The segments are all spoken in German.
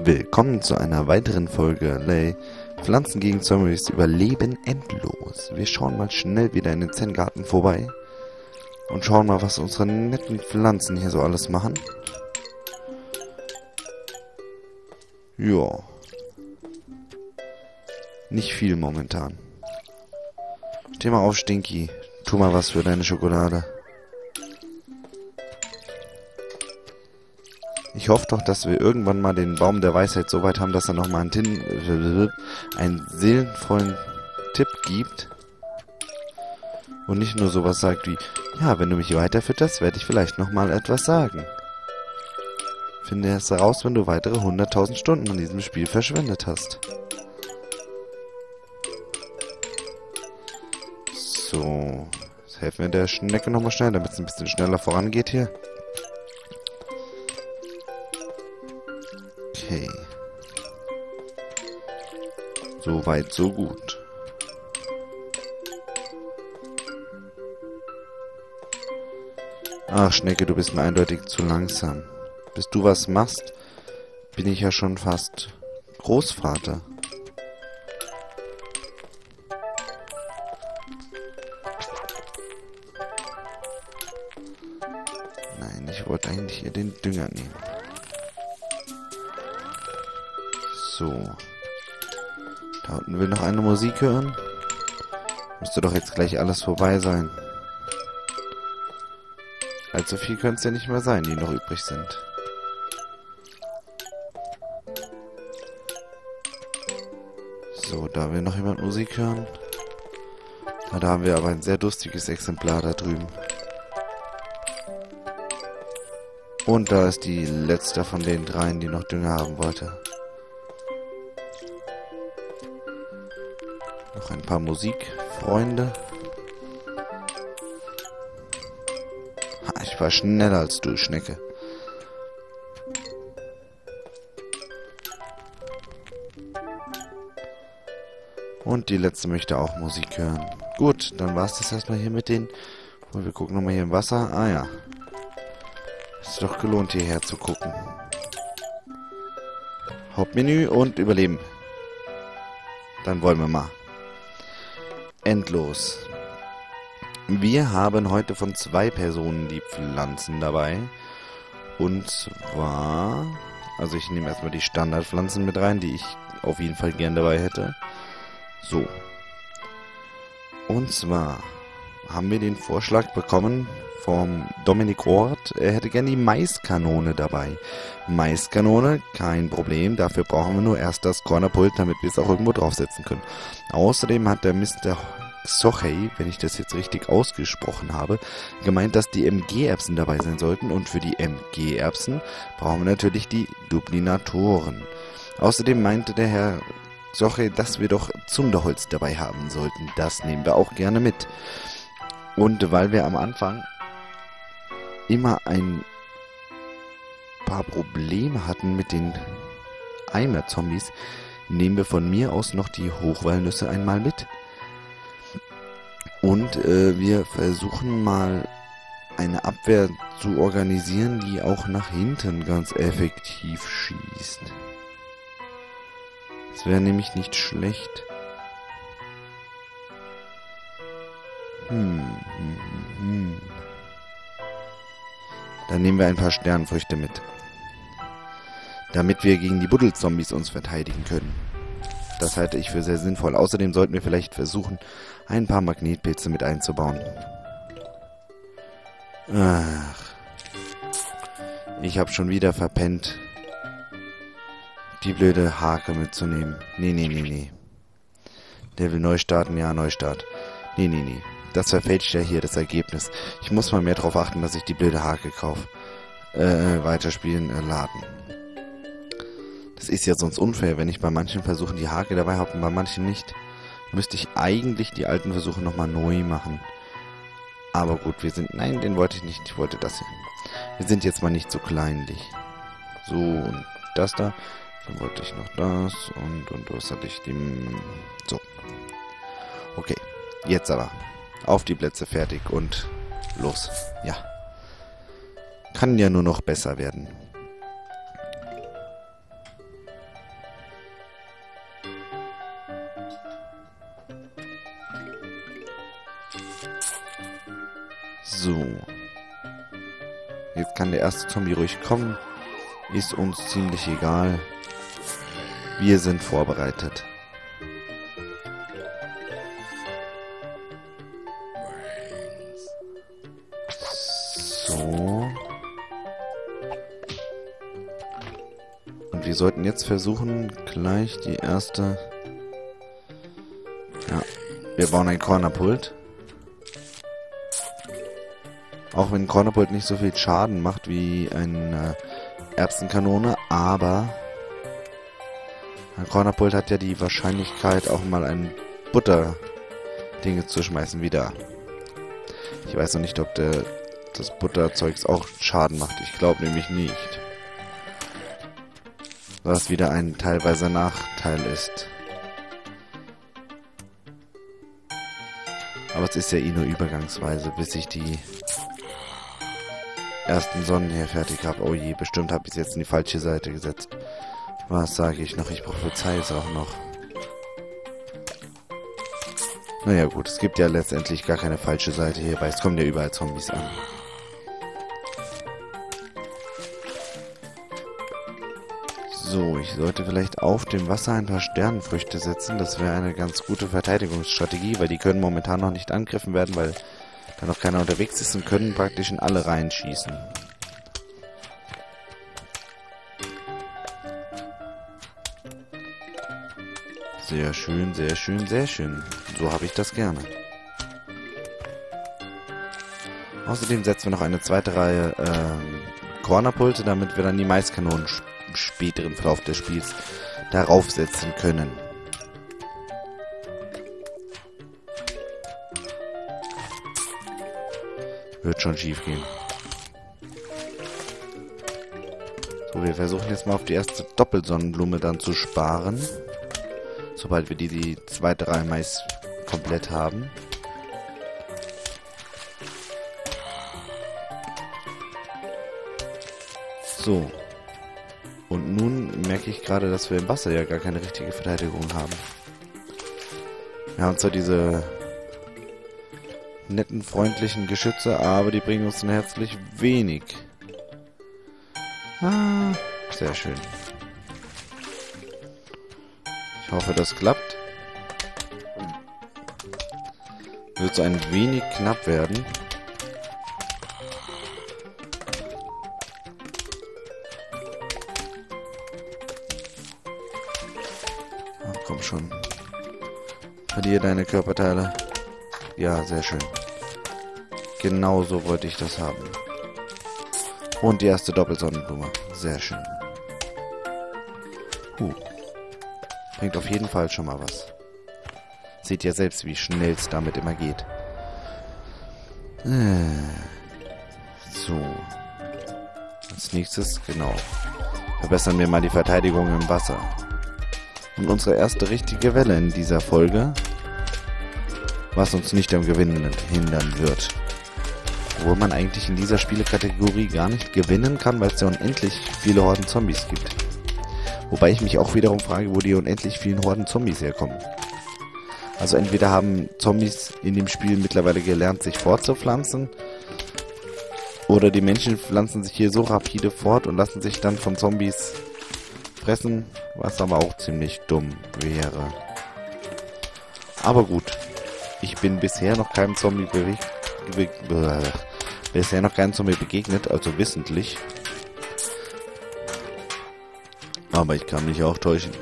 Willkommen zu einer weiteren Folge Lay Pflanzen gegen Zombies überleben endlos. Wir schauen mal schnell wieder in den Zen-Garten vorbei und schauen mal, was unsere netten Pflanzen hier so alles machen. Ja. Nicht viel momentan. Steh mal auf, Stinky. Tu mal was für deine Schokolade. Ich hoffe doch, dass wir irgendwann mal den Baum der Weisheit so weit haben, dass er nochmal einen, Tin einen seelenvollen Tipp gibt. Und nicht nur sowas sagt wie, ja, wenn du mich weiterfütterst, werde ich vielleicht nochmal etwas sagen. Finde es heraus, wenn du weitere 100.000 Stunden an diesem Spiel verschwendet hast. So. Jetzt helfen wir der Schnecke nochmal schnell, damit es ein bisschen schneller vorangeht hier. Okay. So weit, so gut. Ach, Schnecke, du bist mir eindeutig zu langsam. Bis du was machst, bin ich ja schon fast Großvater. Nein, ich wollte eigentlich hier den Dünger nehmen. So. Da unten will noch eine Musik hören. Müsste doch jetzt gleich alles vorbei sein. Allzu viel könnte es ja nicht mehr sein, die noch übrig sind. So, da will noch jemand Musik hören. Na, da haben wir aber ein sehr durstiges Exemplar da drüben. Und da ist die letzte von den dreien, die noch Dünger haben wollte. Noch ein paar Musikfreunde. Ich war schneller als du, Schnecke. Und die letzte möchte auch Musik hören. Gut, dann war es das erstmal hier mit den... Und wir gucken nochmal hier im Wasser. Ah ja. Ist doch gelohnt, hierher zu gucken. Hauptmenü und Überleben. Dann wollen wir mal endlos. Wir haben heute von zwei Personen die Pflanzen dabei. Und zwar, also ich nehme erstmal die Standardpflanzen mit rein, die ich auf jeden Fall gern dabei hätte. So. Und zwar haben wir den Vorschlag bekommen vom Dominik Ort, er hätte gern die Maiskanone dabei. Maiskanone, kein Problem, dafür brauchen wir nur erst das Cornerpult, damit wir es auch irgendwo draufsetzen können. Außerdem hat der Mr. Sochey, wenn ich das jetzt richtig ausgesprochen habe, gemeint, dass die MG-Erbsen dabei sein sollten und für die MG-Erbsen brauchen wir natürlich die Duplinatoren. Außerdem meinte der Herr Soche, dass wir doch Zunderholz dabei haben sollten. Das nehmen wir auch gerne mit. Und weil wir am Anfang immer ein paar Probleme hatten mit den Eimer-Zombies, nehmen wir von mir aus noch die Hochwalnüsse einmal mit. Und äh, wir versuchen mal eine Abwehr zu organisieren, die auch nach hinten ganz effektiv schießt. Das wäre nämlich nicht schlecht. Hm, hm, hm. Dann nehmen wir ein paar Sternfrüchte mit. Damit wir gegen die Buddelzombies uns verteidigen können. Das halte ich für sehr sinnvoll. Außerdem sollten wir vielleicht versuchen, ein paar Magnetpilze mit einzubauen. Ach. Ich habe schon wieder verpennt, die blöde Hake mitzunehmen. Nee, nee, nee, nee. Der will neu starten, ja, Neustart. Nee, nee, nee. Das verfälscht ja hier das Ergebnis. Ich muss mal mehr darauf achten, dass ich die blöde Hake kaufe. Äh, weiterspielen, äh, laden. Das ist ja sonst unfair, wenn ich bei manchen Versuchen die Hake dabei habe und bei manchen nicht. Müsste ich eigentlich die alten Versuche nochmal neu machen. Aber gut, wir sind... Nein, den wollte ich nicht. Ich wollte das hier. Wir sind jetzt mal nicht so kleinlich. So, und das da. Dann wollte ich noch das und, und was hatte ich dem... So. Okay, jetzt aber. Auf die Plätze fertig und los. Ja. Kann ja nur noch besser werden. So. Jetzt kann der erste Zombie ruhig kommen. Ist uns ziemlich egal. Wir sind vorbereitet. Und wir sollten jetzt versuchen, gleich die erste... Ja, wir bauen ein Cornerpult. Auch wenn Cornerpult nicht so viel Schaden macht wie eine Erbsenkanone, aber ein Cornerpult hat ja die Wahrscheinlichkeit, auch mal ein Butter-Dinge zu schmeißen, wieder. Ich weiß noch nicht, ob der, das Butterzeugs auch Schaden macht. Ich glaube nämlich nicht. Was wieder ein teilweise Nachteil ist. Aber es ist ja eh nur übergangsweise, bis ich die ersten Sonnen hier fertig habe. Oh je, bestimmt habe ich es jetzt in die falsche Seite gesetzt. Was sage ich noch? Ich brauche Verzeihs auch noch. Naja gut, es gibt ja letztendlich gar keine falsche Seite hier, weil es kommen ja überall Zombies an. So, ich sollte vielleicht auf dem Wasser ein paar Sternenfrüchte setzen. Das wäre eine ganz gute Verteidigungsstrategie, weil die können momentan noch nicht angegriffen werden, weil da noch keiner unterwegs ist und können praktisch in alle reinschießen. Sehr schön, sehr schön, sehr schön. So habe ich das gerne. Außerdem setzen wir noch eine zweite Reihe äh, Cornerpulte, damit wir dann die Maiskanonen im späteren Verlauf des Spiels darauf setzen können. Wird schon schief gehen. So, wir versuchen jetzt mal auf die erste Doppelsonnenblume dann zu sparen. Sobald wir die, die zweite Reihe Mais komplett haben. So. Merke ich gerade, dass wir im Wasser ja gar keine richtige Verteidigung haben. Wir haben zwar diese netten, freundlichen Geschütze, aber die bringen uns dann herzlich wenig. Ah, sehr schön. Ich hoffe, das klappt. Wird so ein wenig knapp werden. Schon. Verliere deine Körperteile. Ja, sehr schön. Genau so wollte ich das haben. Und die erste Doppelsonnenblume. Sehr schön. Huh. Bringt auf jeden Fall schon mal was. Seht ja selbst, wie schnell es damit immer geht. Äh. So. Als nächstes, genau. Verbessern wir mal die Verteidigung im Wasser. Und unsere erste richtige Welle in dieser Folge, was uns nicht am Gewinnen hindern wird. Obwohl man eigentlich in dieser Spielekategorie gar nicht gewinnen kann, weil es ja unendlich viele Horden Zombies gibt. Wobei ich mich auch wiederum frage, wo die unendlich vielen Horden Zombies herkommen. Also entweder haben Zombies in dem Spiel mittlerweile gelernt, sich fortzupflanzen, oder die Menschen pflanzen sich hier so rapide fort und lassen sich dann von Zombies fressen, was aber auch ziemlich dumm wäre. Aber gut, ich bin bisher noch keinem Zombie bewegt, be bisher noch keinem Zombie begegnet, also wissentlich. Aber ich kann mich auch täuschen.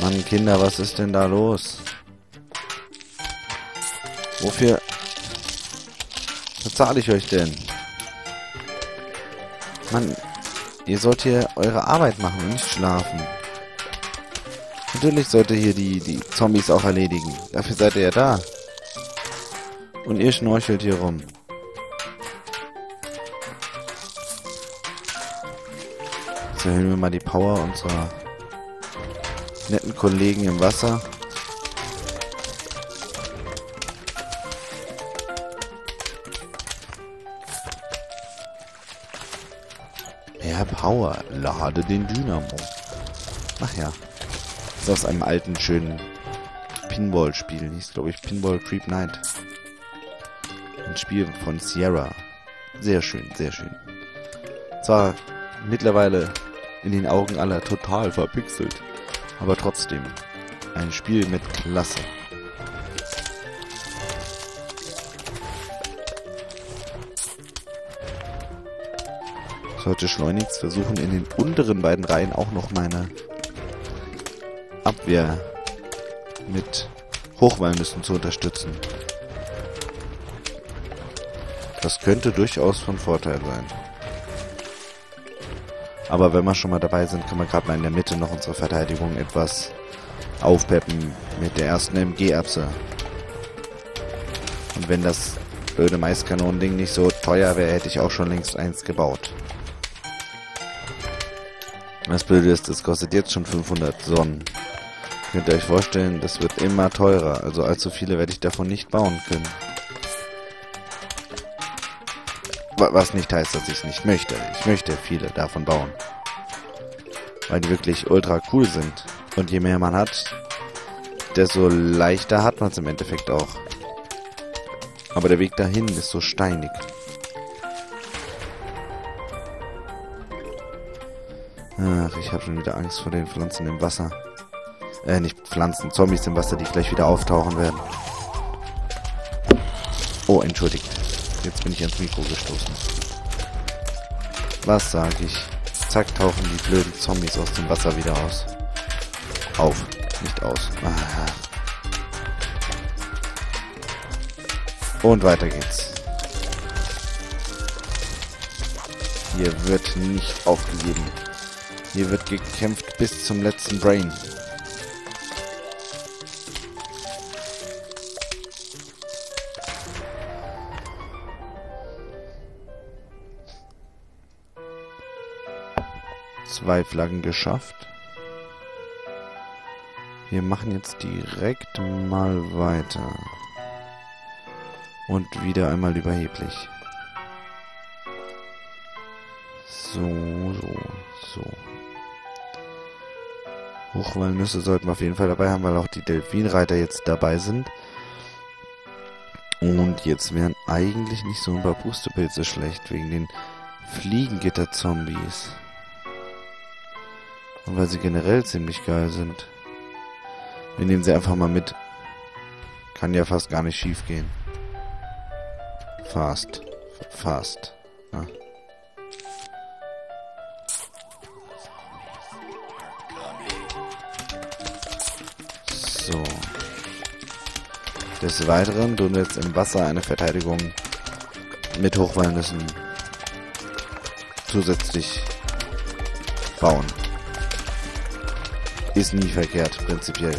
Mann, Kinder, was ist denn da los? Wofür bezahle ich euch denn? Mann, ihr sollt hier eure Arbeit machen und nicht schlafen. Natürlich sollt ihr hier die, die Zombies auch erledigen. Dafür seid ihr ja da. Und ihr schnorchelt hier rum. So erhöhen wir mal die Power unserer netten Kollegen im Wasser. Power. Lade den Dynamo. Ach ja. Das ist aus einem alten, schönen Pinball-Spiel. Hieß, glaube ich, Pinball Creep Night. Ein Spiel von Sierra. Sehr schön, sehr schön. Zwar mittlerweile in den Augen aller total verpixelt, aber trotzdem ein Spiel mit Klasse. Sollte schleunigst versuchen, in den unteren beiden Reihen auch noch meine Abwehr mit Hochwallnüssen zu unterstützen. Das könnte durchaus von Vorteil sein. Aber wenn wir schon mal dabei sind, können wir gerade mal in der Mitte noch unsere Verteidigung etwas aufpeppen mit der ersten MG-Erbse. Und wenn das blöde Maiskanonending nicht so teuer wäre, hätte ich auch schon längst eins gebaut. Das Blöde ist, es kostet jetzt schon 500 Sonnen. Könnt ihr euch vorstellen, das wird immer teurer. Also allzu viele werde ich davon nicht bauen können. Was nicht heißt, dass ich es nicht möchte. Ich möchte viele davon bauen. Weil die wirklich ultra cool sind. Und je mehr man hat, desto leichter hat man es im Endeffekt auch. Aber der Weg dahin ist so steinig. Ach, ich habe schon wieder Angst vor den Pflanzen im Wasser. Äh, nicht Pflanzen, Zombies im Wasser, die gleich wieder auftauchen werden. Oh, entschuldigt. Jetzt bin ich ans Mikro gestoßen. Was sag ich? Zack, tauchen die blöden Zombies aus dem Wasser wieder aus. Auf, nicht aus. Ah. Und weiter geht's. Hier wird nicht aufgegeben. Hier wird gekämpft bis zum letzten Brain. Zwei Flaggen geschafft. Wir machen jetzt direkt mal weiter. Und wieder einmal überheblich. So, so, so. Hochwallnüsse sollten wir auf jeden Fall dabei haben, weil auch die Delfinreiter jetzt dabei sind. Und jetzt wären eigentlich nicht so ein paar Pustepilze schlecht, wegen den Fliegengitter-Zombies. Und weil sie generell ziemlich geil sind. Wir nehmen sie einfach mal mit. Kann ja fast gar nicht schief gehen. Fast. Fast. Ja. So. Des Weiteren tun wir jetzt im Wasser eine Verteidigung mit Hochwallnüssen zusätzlich bauen. Ist nie verkehrt, prinzipiell.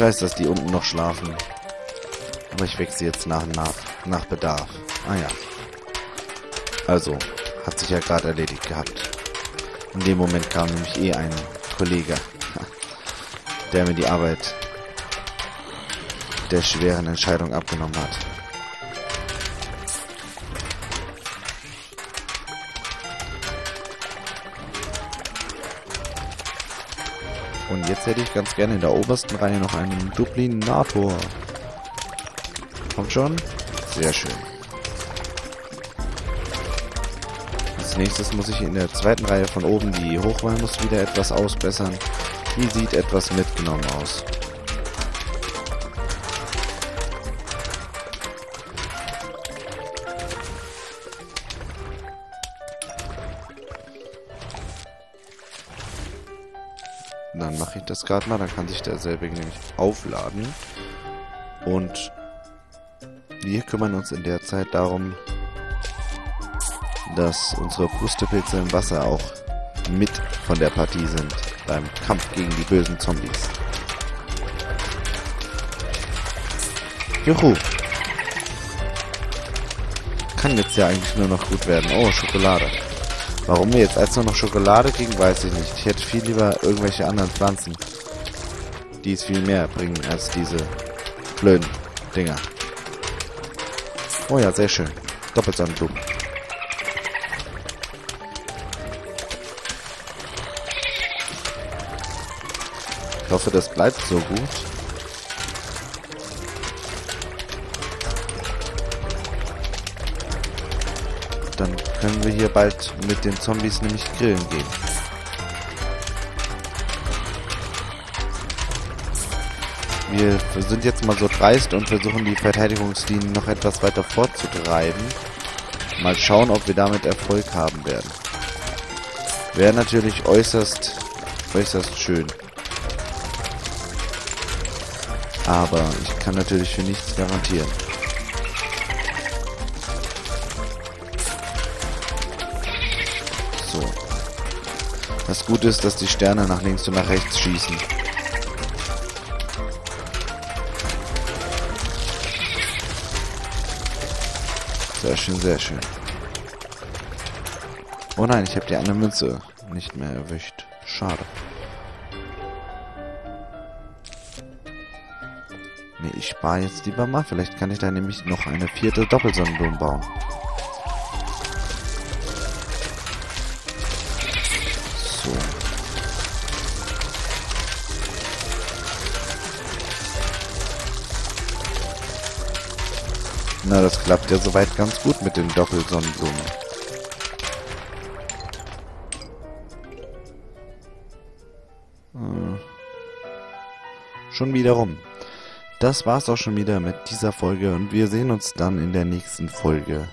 Ich weiß, dass die unten noch schlafen. Aber ich wechsle jetzt nach nach, nach Bedarf. Ah ja. Also, hat sich ja gerade erledigt gehabt. In dem Moment kam nämlich eh ein Kollege, der mir die Arbeit der schweren Entscheidung abgenommen hat. Jetzt hätte ich ganz gerne in der obersten Reihe noch einen Duplinator. Kommt schon? Sehr schön. Als nächstes muss ich in der zweiten Reihe von oben die Hochwahl muss wieder etwas ausbessern. Die sieht etwas mitgenommen aus. Mache ich das gerade mal. Dann kann sich derselbe nämlich aufladen. Und wir kümmern uns in der Zeit darum, dass unsere Pustepilze im Wasser auch mit von der Partie sind beim Kampf gegen die bösen Zombies. Juhu! kann jetzt ja eigentlich nur noch gut werden. Oh, Schokolade. Warum wir jetzt erst nur noch Schokolade kriegen, weiß ich nicht. Ich hätte viel lieber irgendwelche anderen Pflanzen, die es viel mehr bringen als diese blöden Dinger. Oh ja, sehr schön. Doppelsonnenblumen. Ich hoffe, das bleibt so gut. Dann können wir hier bald mit den Zombies nämlich grillen gehen. Wir sind jetzt mal so dreist und versuchen die Verteidigungslinien noch etwas weiter vorzutreiben. Mal schauen, ob wir damit Erfolg haben werden. Wäre natürlich äußerst, äußerst schön. Aber ich kann natürlich für nichts garantieren. So. Das Gute ist, dass die Sterne nach links und nach rechts schießen. Sehr schön, sehr schön. Oh nein, ich habe die eine Münze nicht mehr erwischt. Schade. Nee, ich spare jetzt lieber mal. Vielleicht kann ich da nämlich noch eine vierte Doppelsonnenblume bauen. Na, das klappt ja soweit ganz gut mit den Doppelsonnenblumen. Hm. Schon wieder rum. Das war's auch schon wieder mit dieser Folge und wir sehen uns dann in der nächsten Folge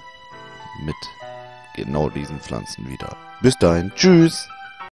mit genau diesen Pflanzen wieder. Bis dahin, tschüss!